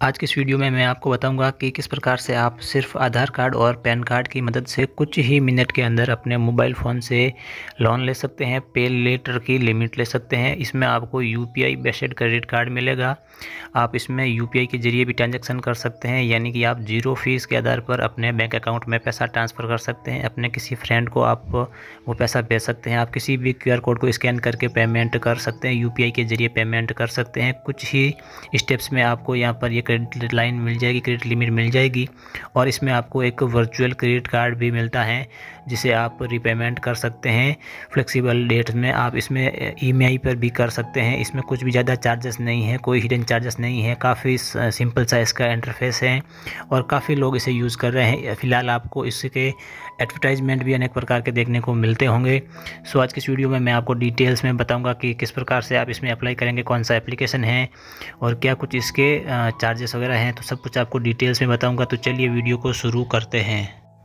आज की इस वीडियो में मैं आपको बताऊँगा कि किस प्रकार से आप सिर्फ़ आधार कार्ड और पैन कार्ड की मदद से कुछ ही मिनट के अंदर अपने मोबाइल फ़ोन से लोन ले सकते हैं, पे लेटर की लिमिट ले सकते हैं। इसमें आपको यूपीआई बेस्ड क्रेडिट कार्ड मिलेगा। आप इसमें यूपीआई के ज़रिए भी ट्रांजेक्शन कर सकते हैं, यानी कि आप ज़ीरो फ़ीस के आधार पर अपने बैंक अकाउंट में पैसा ट्रांसफ़र कर सकते हैं। अपने किसी फ्रेंड को आप वो पैसा भेज सकते हैं। आप किसी भी क्यू आर कोड को स्कैन करके पेमेंट कर सकते हैं यू पी आई के ज़रिए पेमेंट कर सकते हैं। कुछ ही स्टेप्स में आपको यहाँ पर ये क्रेडिट लाइन मिल जाएगी क्रेडिट लिमिट मिल जाएगी और इसमें आपको एक वर्चुअल क्रेडिट कार्ड भी मिलता है, जिसे आप रिपेमेंट कर सकते हैं। फ्लेक्सिबल डेट में आप इसमें ईएमआई पर भी कर सकते हैं। इसमें कुछ भी ज़्यादा चार्जेस नहीं है, कोई हिडन चार्जेस नहीं है। काफ़ी सिंपल सा इसका इंटरफेस है और काफ़ी लोग इसे यूज़ कर रहे हैं। फ़िलहाल आपको इसके एडवर्टाइजमेंट भी अनेक प्रकार के देखने को मिलते होंगे। सो आज की वीडियो में मैं आपको डिटेल्स में बताऊँगा कि किस प्रकार से आप इसमें अप्लाई करेंगे, कौन सा एप्लीकेशन है और क्या कुछ इसके चार्जेस वगैरह हैं तो सब कुछ आपको डिटेल्स में बताऊँगा। तो चलिए वीडियो को शुरू करते हैं।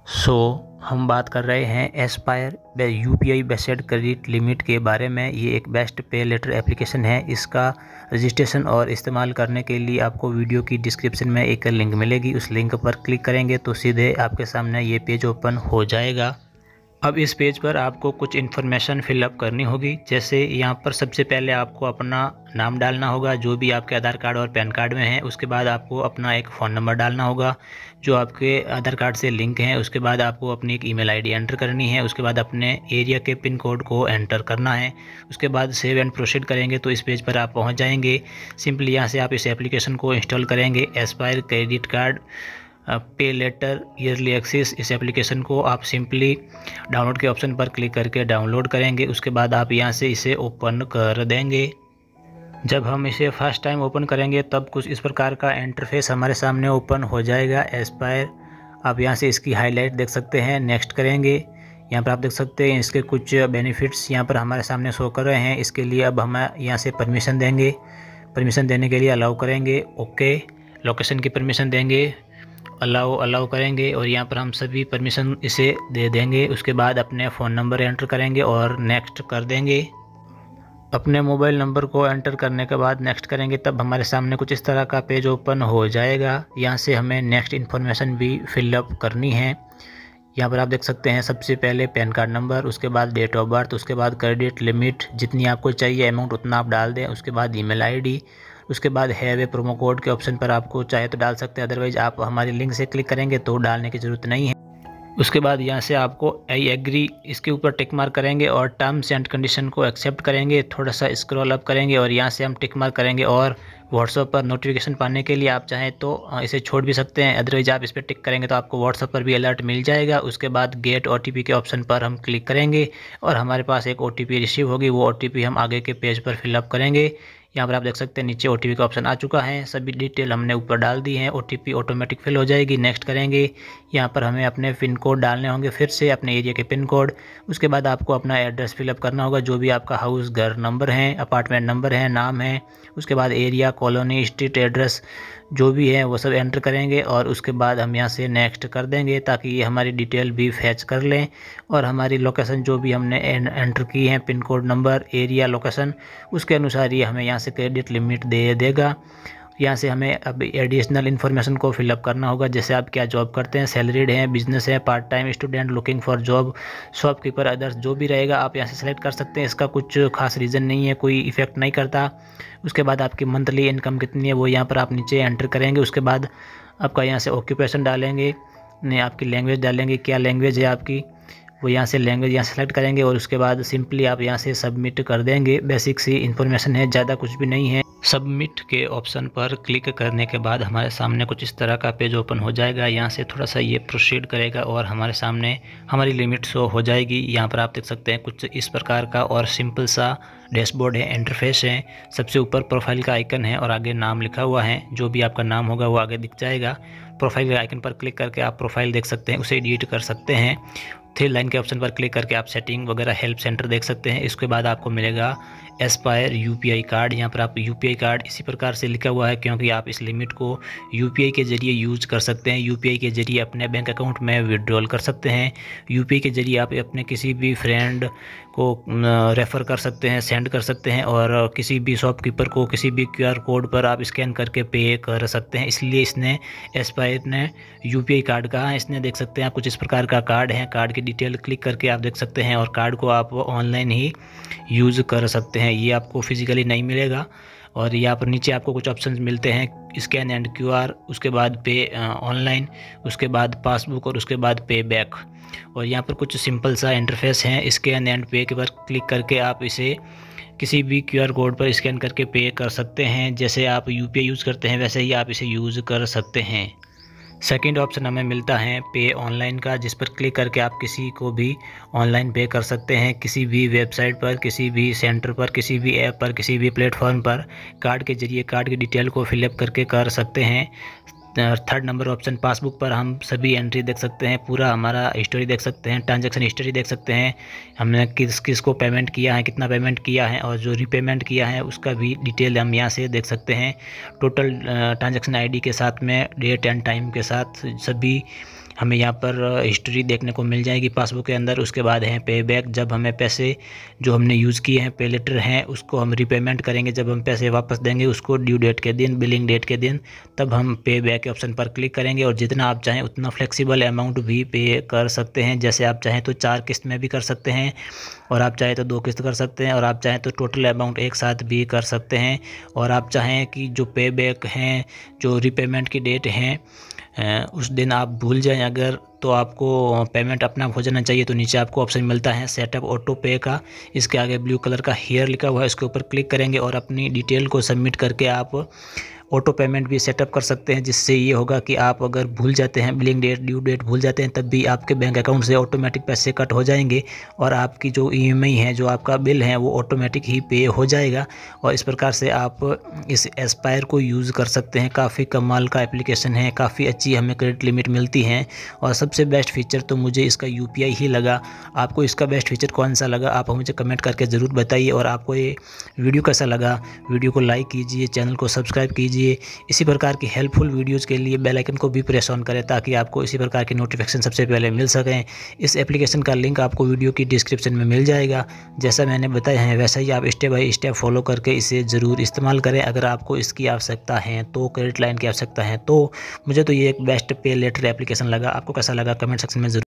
सो so, हम बात कर रहे हैं Aspire U P I based credit limit के बारे में। ये एक बेस्ट पे लेटर एप्लीकेशन है। इसका रजिस्ट्रेशन और इस्तेमाल करने के लिए आपको वीडियो की डिस्क्रिप्शन में एक लिंक मिलेगी। उस लिंक पर क्लिक करेंगे तो सीधे आपके सामने ये पेज ओपन हो जाएगा। अब इस पेज पर आपको कुछ इन्फॉर्मेशन फिलअप करनी होगी। जैसे यहाँ पर सबसे पहले आपको अपना नाम डालना होगा, जो भी आपके आधार कार्ड और पैन कार्ड में है। उसके बाद आपको अपना एक फ़ोन नंबर डालना होगा, जो आपके आधार कार्ड से लिंक है। उसके बाद आपको अपनी एक ईमेल आईडी एंटर करनी है। उसके बाद अपने एरिया के पिन कोड को एंटर करना है। उसके बाद सेव एंड प्रोसीड करेंगे तो इस पेज पर आप पहुँच जाएँगे। सिंपली यहाँ से आप इस एप्लीकेशन को इंस्टॉल करेंगे। Aspire credit card pay later early access इस एप्लीकेशन को आप सिंपली डाउनलोड के ऑप्शन पर क्लिक करके डाउनलोड करेंगे। उसके बाद आप यहाँ से इसे ओपन कर देंगे। जब हम इसे फ़र्स्ट टाइम ओपन करेंगे, तब कुछ इस प्रकार का इंटरफेस हमारे सामने ओपन हो जाएगा। एस्पायर आप यहाँ से इसकी हाईलाइट देख सकते हैं। नेक्स्ट करेंगे। यहाँ पर आप देख सकते हैं इसके कुछ बेनिफिट्स यहाँ पर हमारे सामने शो कर रहे हैं। इसके लिए अब हम यहाँ से परमिशन देंगे। परमिशन देने के लिए अलाउ करेंगे। ओके लोकेशन की परमिशन देंगे। अलाउ अलाउ करेंगे और यहाँ पर हम सभी परमिशन इसे दे देंगे। उसके बाद अपने फ़ोन नंबर एंटर करेंगे और नेक्स्ट कर देंगे। अपने मोबाइल नंबर को एंटर करने के बाद नेक्स्ट करेंगे, तब हमारे सामने कुछ इस तरह का पेज ओपन हो जाएगा। यहाँ से हमें नेक्स्ट इन्फॉर्मेशन भी फिलअप करनी है। यहाँ पर आप देख सकते हैं, सबसे पहले पैन कार्ड नंबर उसके बाद डेट ऑफ़ बर्थ उसके बाद क्रेडिट लिमिट जितनी आपको चाहिए अमाउंट उतना आप डाल दें। उसके बाद ईमेल आईडी उसके बाद है वे प्रोमो कोड के ऑप्शन पर आपको चाहे तो डाल सकते हैं। अदरवाइज़ आप हमारी लिंक से क्लिक करेंगे तो डालने की ज़रूरत नहीं है। उसके बाद यहाँ से आपको आई एग्री इसके ऊपर टिक मार्क करेंगे और टर्म्स एंड कंडीशन को एक्सेप्ट करेंगे। थोड़ा सा स्क्रॉल अप करेंगे और यहाँ से हम टिक मार्क करेंगे और व्हाट्सअप पर नोटिफिकेशन पाने के लिए आप चाहें तो इसे छोड़ भी सकते हैं। अदरवाइज़ आप इस पर टिक करेंगे तो आपको व्हाट्सअप पर भी अलर्ट मिल जाएगा। उसके बाद गेट ओटीपी के ऑप्शन पर हम क्लिक करेंगे और हमारे पास एक ओटीपी रिसीव होगी। वो ओटीपी हम आगे के पेज पर फिलअप करेंगे। यहाँ पर आप देख सकते हैं, नीचे ओटीपी का ऑप्शन आ चुका है। सभी डिटेल हमने ऊपर डाल दी है। OTP ऑटोमेटिक फिल हो जाएगी। नेक्स्ट करेंगे। यहाँ पर हमें अपने पिन कोड डालने होंगे फिर से, अपने एरिया के पिन कोड उसके बाद आपको अपना एड्रेस फिलअप करना होगा, जो भी आपका हाउस घर नंबर है अपार्टमेंट नंबर है, नाम है। उसके बाद एरिया कॉलोनी स्ट्रीट एड्रेस जो भी है, वो सब एंटर करेंगे और उसके बाद हम यहाँ से नेक्स्ट कर देंगे ताकि ये हमारी डिटेल भी फैच कर लें। और हमारी लोकेशन जो भी हमने एंटर की है pin code number area location उसके अनुसार ये हमें यहाँ से क्रेडिट लिमिट दे देगा। यहाँ से हमें अब एडिशनल इन्फॉर्मेशन को फिलअप करना होगा। जैसे आप क्या जॉब करते हैं सैलरीड हैं बिज़नेस है part time student looking for job shopkeeper others जो भी रहेगा, आप यहाँ से सेलेक्ट कर सकते हैं। इसका कुछ खास रीज़न नहीं है, कोई इफ़ेक्ट नहीं करता। उसके बाद आपकी मंथली इनकम कितनी है, वो यहाँ पर आप नीचे एंटर करेंगे। उसके बाद आपका यहाँ से ऑक्यूपेशन डालेंगे आपकी लैंग्वेज डालेंगे, क्या लैंग्वेज है आपकी। वो यहाँ से लैंग्वेज यहाँ सेलेक्ट करेंगे और उसके बाद सिंपली आप यहाँ से सबमिट कर देंगे। बेसिक सी इन्फॉर्मेशन है, ज़्यादा कुछ भी नहीं है। सबमिट के ऑप्शन पर क्लिक करने के बाद हमारे सामने कुछ इस तरह का पेज ओपन हो जाएगा। यहाँ से थोड़ा सा ये प्रोसीड करेगा और हमारे सामने हमारी लिमिट शो हो जाएगी। यहाँ पर आप देख सकते हैं कुछ इस प्रकार का और सिंपल सा डैशबोर्ड है इंटरफेस है। सबसे ऊपर प्रोफ़ाइल का आइकन है और आगे नाम लिखा हुआ है। जो भी आपका नाम होगा वो आगे दिख जाएगा। प्रोफ़ाइल के आइकन पर क्लिक करके आप प्रोफ़ाइल देख सकते हैं, उसे एडिट कर सकते हैं। थ्री लाइन के ऑप्शन पर क्लिक करके आप सेटिंग वगैरह हेल्प सेंटर देख सकते हैं। इसके बाद आपको मिलेगा एस्पायर यूपीआई कार्ड यहाँ पर आप यूपीआई कार्ड इसी प्रकार से लिखा हुआ है क्योंकि आप इस लिमिट को यूपीआई के ज़रिए यूज़ कर सकते हैं। यूपीआई के ज़रिए अपने बैंक अकाउंट में विड्रॉल कर सकते हैं। यूपीआई के ज़रिए आप अपने किसी भी फ्रेंड को रेफ़र कर सकते हैं सेंड कर सकते हैं और किसी भी शॉपकीपर को, किसी भी क्यूआर कोड पर आप स्कैन करके पे कर सकते हैं। इसलिए इसने एस्पायर ने यूपीआई कार्ड कहा इसने देख सकते हैं आप कुछ इस प्रकार का कार्ड है। कार्ड की डिटेल क्लिक करके आप देख सकते हैं और कार्ड को आप ऑनलाइन ही यूज़ कर सकते हैं। ये आपको फिज़िकली नहीं मिलेगा। और यहाँ पर नीचे आपको कुछ ऑप्शंस मिलते हैं स्कैन एंड क्यूआर उसके बाद पे ऑनलाइन उसके बाद पासबुक और उसके बाद पे बैक और यहाँ पर कुछ सिंपल सा इंटरफेस है स्कैन एंड पे के पर क्लिक करके आप इसे किसी भी क्यूआर कोड पर स्कैन करके पे कर सकते हैं। जैसे आप यू यूज़ करते हैं, वैसे ही आप इसे यूज़ कर सकते हैं। सेकंड ऑप्शन हमें मिलता है पे ऑनलाइन का, जिस पर क्लिक करके आप किसी को भी ऑनलाइन पे कर सकते हैं। किसी भी वेबसाइट पर, किसी भी सेंटर पर, किसी भी ऐप पर, किसी भी प्लेटफॉर्म पर कार्ड के ज़रिए कार्ड की डिटेल को फिलअप करके कर सकते हैं। थर्ड नंबर ऑप्शन पासबुक पर हम सभी एंट्री देख सकते हैं, पूरा हमारा हिस्टोरी देख सकते हैं ट्रांजैक्शन हिस्ट्री देख सकते हैं। हमने किस किस को पेमेंट किया है, कितना पेमेंट किया है और जो रीपेमेंट किया है, उसका भी डिटेल हम यहाँ से देख सकते हैं। टोटल ट्रांजैक्शन आईडी के साथ में डेट एंड टाइम के साथ सभी हमें यहाँ पर हिस्ट्री देखने को मिल जाएगी पासबुक के अंदर। उसके बाद है पे बैक जब हमें पैसे जो हमने यूज़ किए हैं पे लेटर हैं, उसको हम रिपेमेंट करेंगे। जब हम पैसे वापस देंगे, उसको ड्यू डेट के दिन बिलिंग डेट के दिन, तब हम पे बैक के ऑप्शन पर क्लिक करेंगे। और जितना आप चाहें, उतना फ्लेक्सिबल अमाउंट भी पे कर सकते हैं। जैसे आप चाहें तो चार किस्त में भी कर सकते हैं, और आप चाहें तो दो किस्त कर सकते हैं, और आप चाहें तो टोटल अमाउंट एक साथ भी कर सकते हैं। और आप चाहें कि जो पे बैक हैं, जो रिपेमेंट की डेट हैं उस दिन आप भूल जाएँ अगर तो आपको पेमेंट अपना हो जाना चाहिए तो नीचे आपको ऑप्शन मिलता है सेटअप ऑटो पे का। इसके आगे ब्लू कलर का हेयर लिखा हुआ है इसके ऊपर क्लिक करेंगे और अपनी डिटेल को सबमिट करके आप ऑटो पेमेंट भी सेटअप कर सकते हैं, जिससे ये होगा कि आप अगर भूल जाते हैं, बिलिंग डेट, ड्यू डेट भूल जाते हैं, तब भी आपके बैंक अकाउंट से ऑटोमेटिक पैसे कट हो जाएँगे और आपकी जो ईएमआई है, जो आपका बिल है, वो ऑटोमेटिक ही पे हो जाएगा। और इस प्रकार से आप इस एस्पायर को यूज़ कर सकते हैं। काफ़ी कमाल का एप्लीकेशन है, काफ़ी अच्छी हमें क्रेडिट लिमिट मिलती है। और सबसे बेस्ट फीचर तो मुझे इसका यूपीआई ही लगा। आपको इसका बेस्ट फीचर कौन सा लगा, आप मुझे कमेंट करके ज़रूर बताइए। और आपको ये वीडियो कैसा लगा वीडियो को लाइक कीजिए चैनल को सब्सक्राइब कीजिए। कीजिए इसी प्रकार की हेल्पफुल वीडियोज़ के लिए बेल आइकन को भी प्रेस ऑन करें ताकि आपको इसी प्रकार की नोटिफिकेशन सबसे पहले मिल सकें। इस एप्लीकेशन का लिंक आपको वीडियो की डिस्क्रिप्शन में मिल जाएगा। जैसा मैंने बताया है, वैसा ही आप स्टेप बाई स्टेप फॉलो करके इसे ज़रूर इस्तेमाल करें। अगर आपको इसकी आवश्यकता है तो क्रेडिट लाइन की आवश्यकता है तो मुझे तो ये एक बेस्ट पे लेटर एप्लीकेशन लगा। आपको कैसा लगा कमेंट सेक्शन में